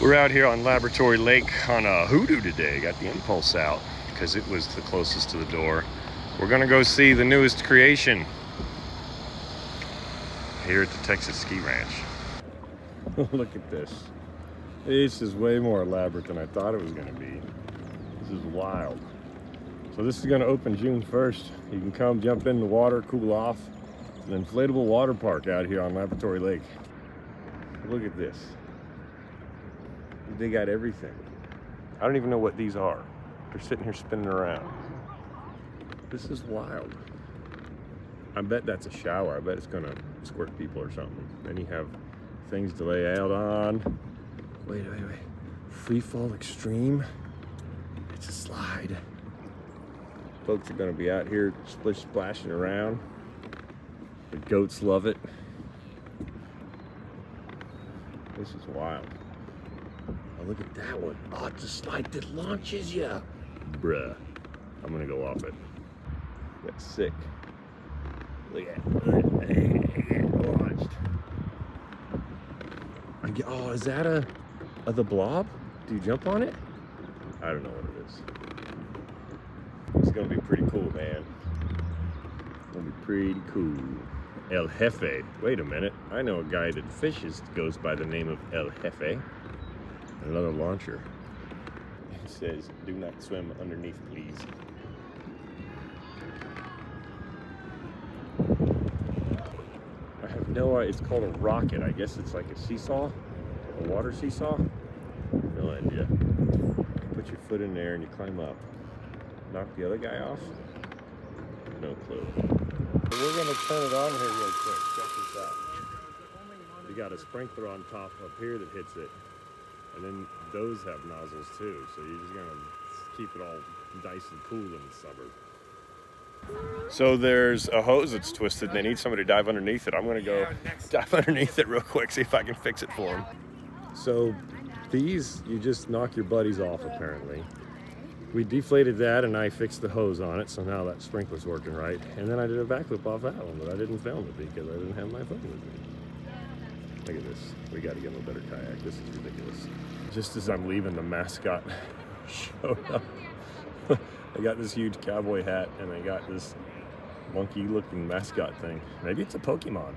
We're out here on Laboratory Lake on a hoodoo today. Got the impulse out because it was the closest to the door. We're gonna go see the newest creation here at the Texas Ski Ranch. Oh, look at this. This is way more elaborate than I thought it was gonna be. This is wild. So this is gonna open June 1st. You can come jump in the water, cool off. It's an inflatable water park out here on Laboratory Lake. Look at this. They got everything. I don't even know what these are. They're sitting here spinning around. This is wild. I bet that's a shower. I bet it's gonna squirt people or something. Then you have things to lay out on. Wait, wait, wait. Free fall extreme. It's a slide. Folks are gonna be out here splish splashing around. The goats love it. This is wild. Oh, look at that one. Oh, it's a slide that launches you. Bruh. I'm gonna go off it. That's sick. Look at it. Launched. I get, oh, is that a, a the blob? Do you jump on it? I don't know what it is. It's gonna be pretty cool, man. It's gonna be pretty cool. El Jefe. Wait a minute. I know a guy that fishes goes by the name of El Jefe. Another launcher. It says, do not swim underneath, please. I have no idea. It's called a rocket. I guess it's like a seesaw, a water seesaw. No idea. Put your foot in there and you climb up. Knock the other guy off. No clue. We're gonna turn it on here real quick. Check this out. Got a sprinkler on top up here that hits it. And then those have nozzles too. So you're just gonna keep it all nice and cool in the summer. So there's a hose that's twisted and they need somebody to dive underneath it. I'm gonna go dive underneath it real quick, see if I can fix it for them. So these, you just knock your buddies off apparently. We deflated that and I fixed the hose on it, so now that sprinkler's working right. And then I did a backflip off that one, but I didn't film it because I didn't have my phone with me. Look at this. We got to get a better kayak. This is ridiculous. Just as I'm leaving, the mascot showed up. I got this huge cowboy hat and I got this monkey looking mascot thing. Maybe it's a Pokemon.